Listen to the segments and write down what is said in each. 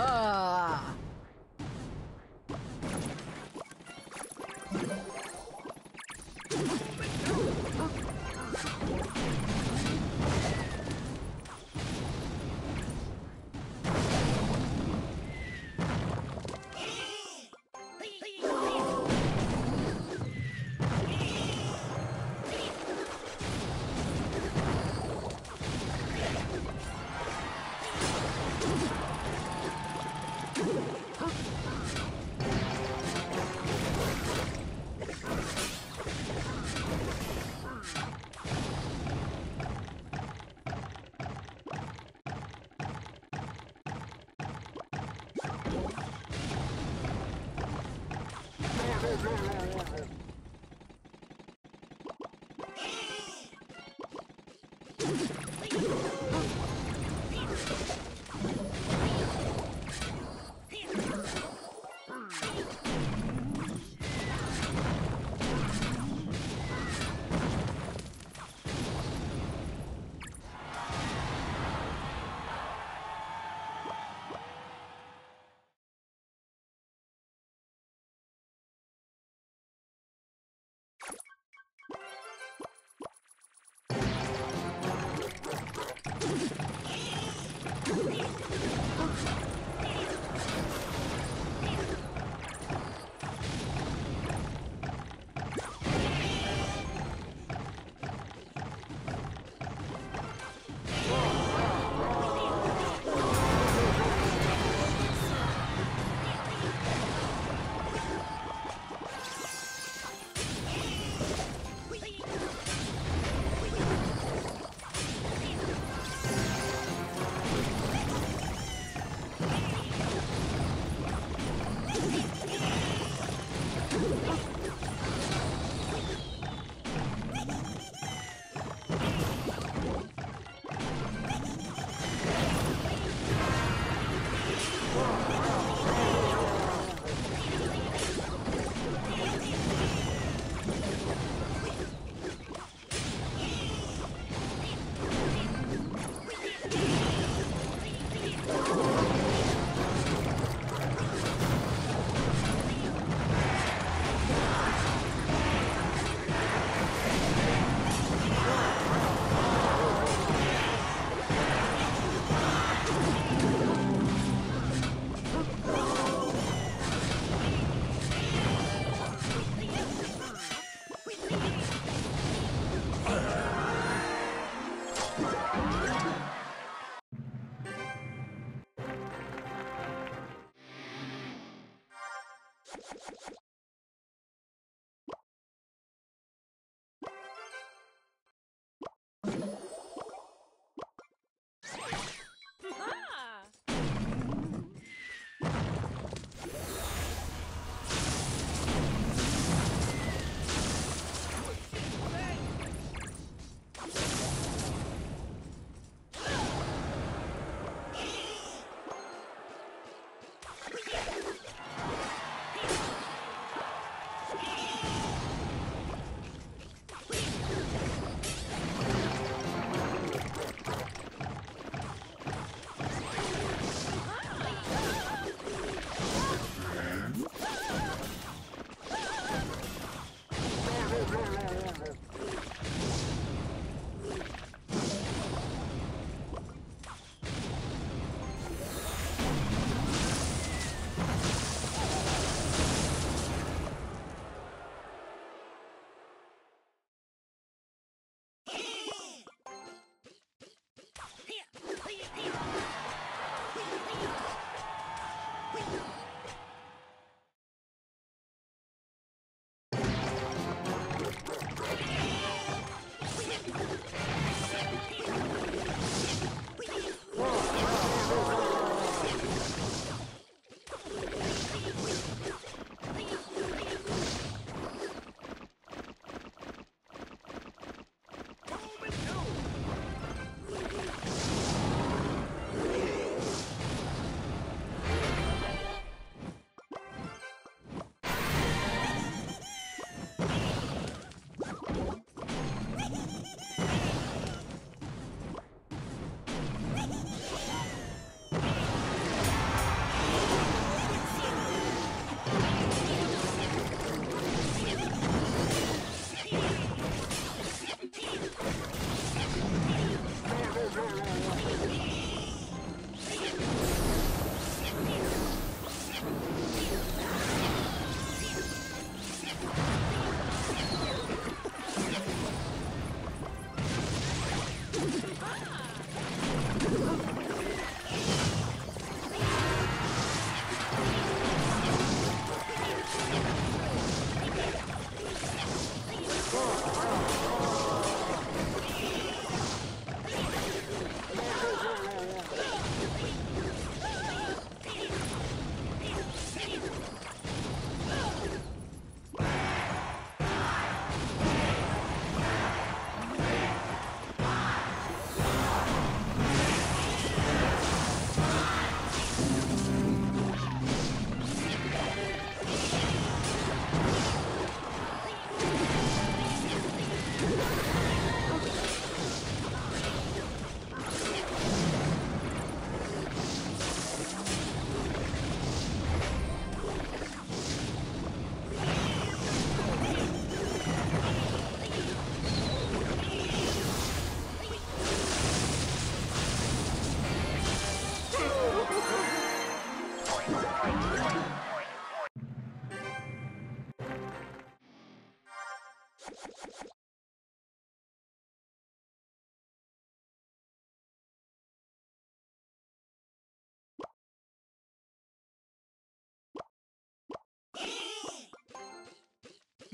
啊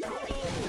Go!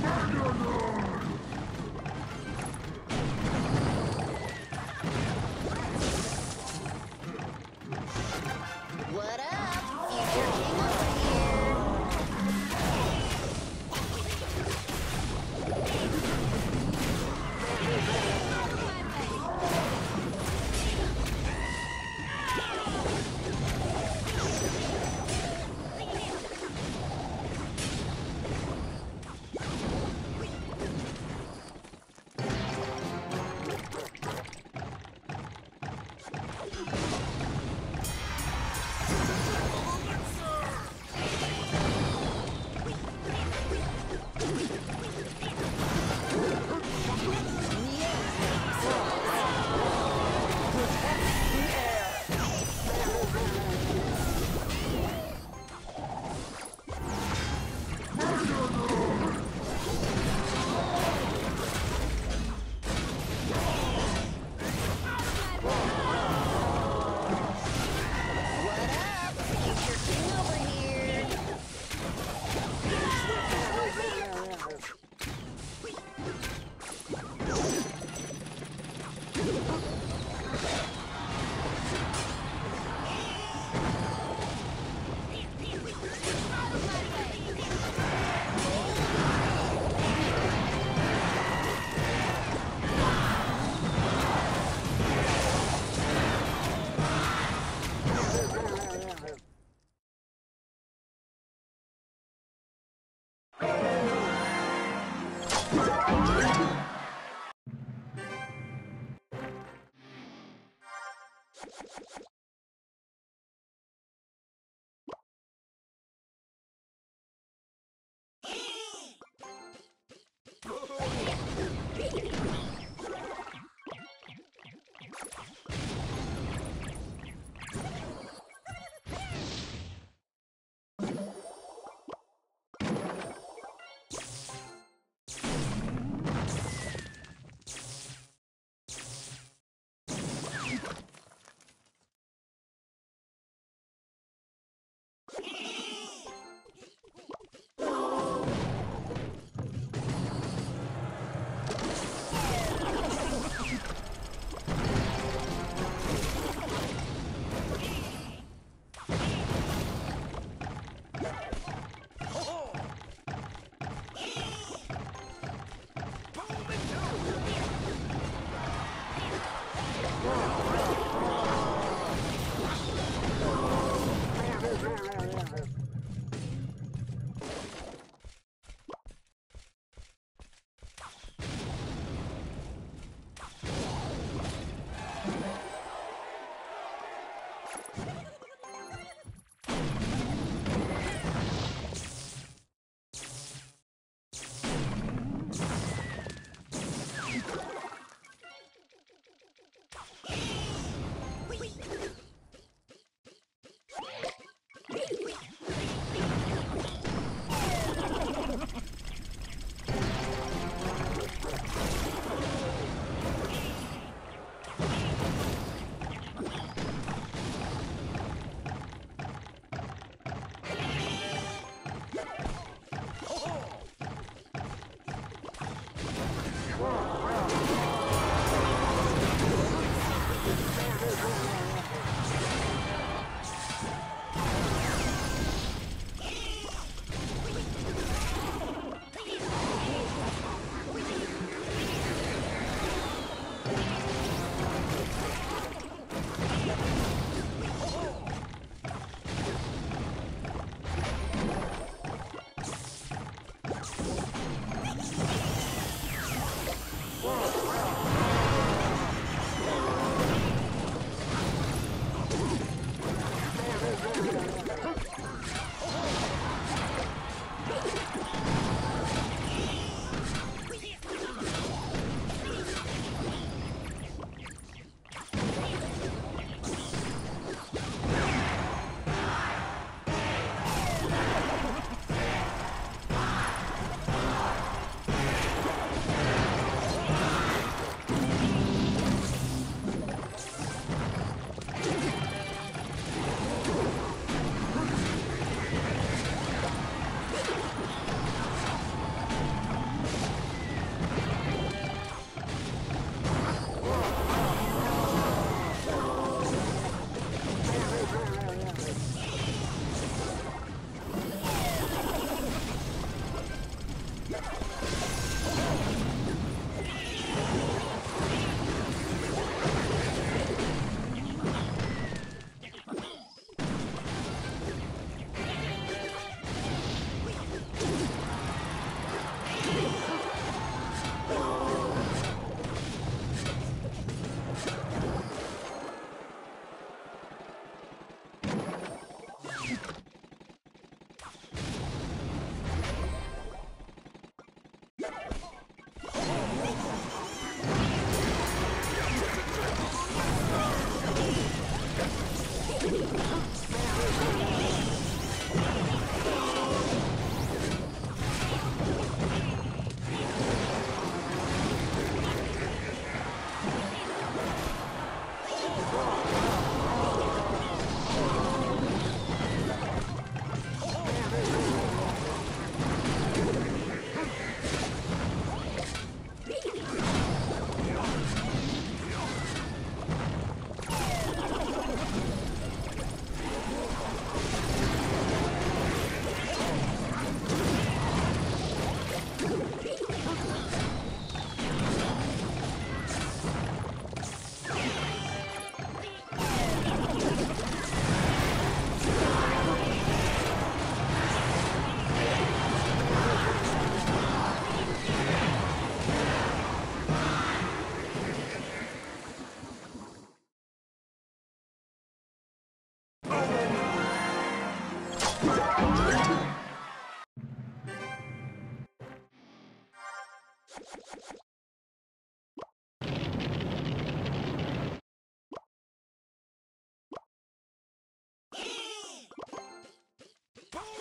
Spider-Man!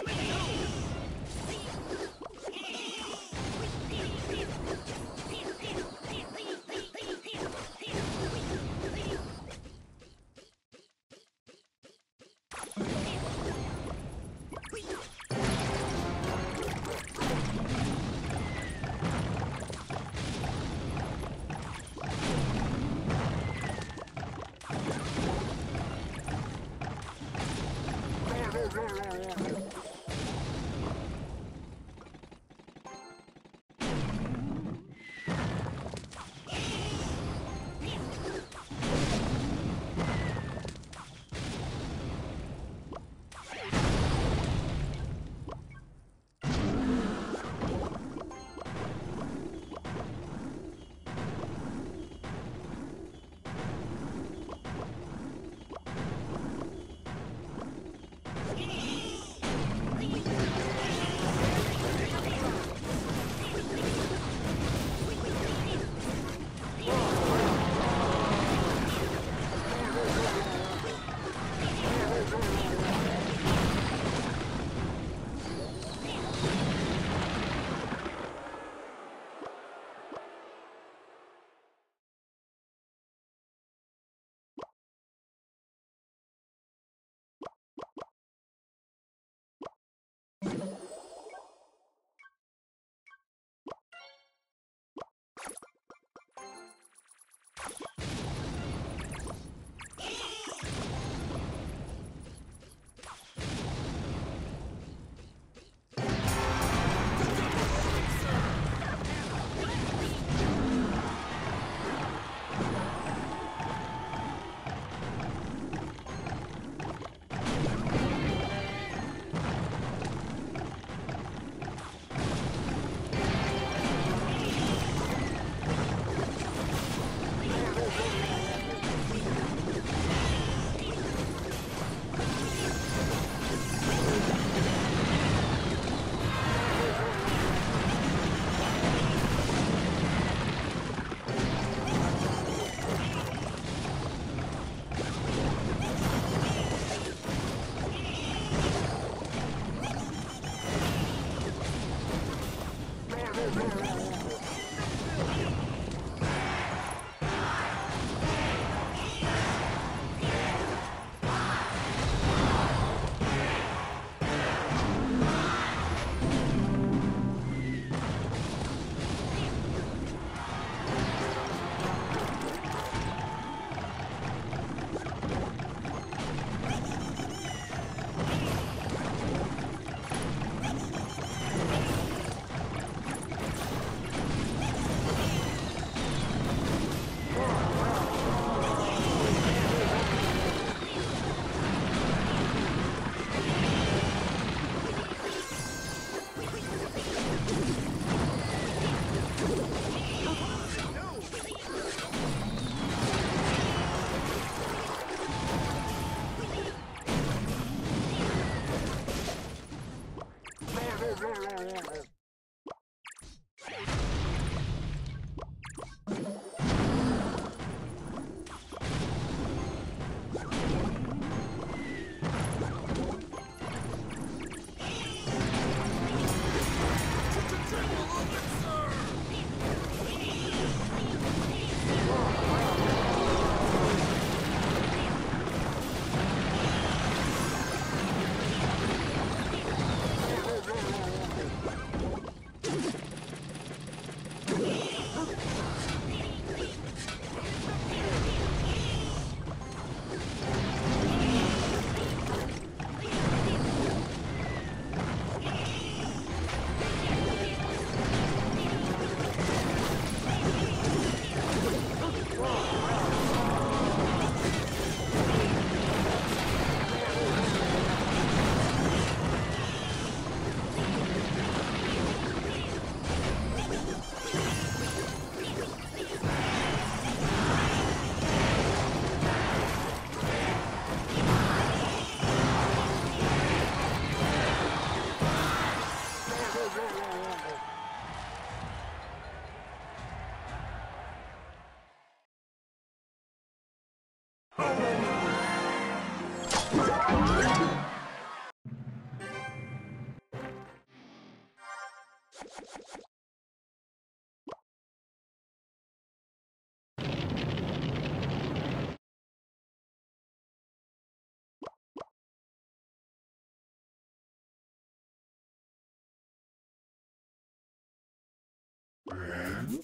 Let's go! Boom!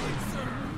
sir.